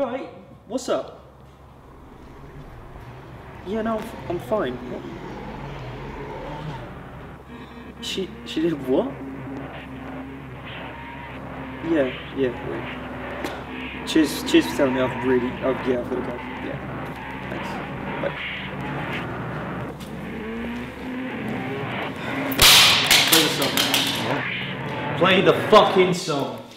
You alright? What's up? Yeah, no, I'm, fine. What? She she did what? Yeah, yeah. Wait. Cheers, cheers for telling me. I've really, oh yeah, I've got to go. Yeah, thanks. Bye. Play the song. Play the fucking song.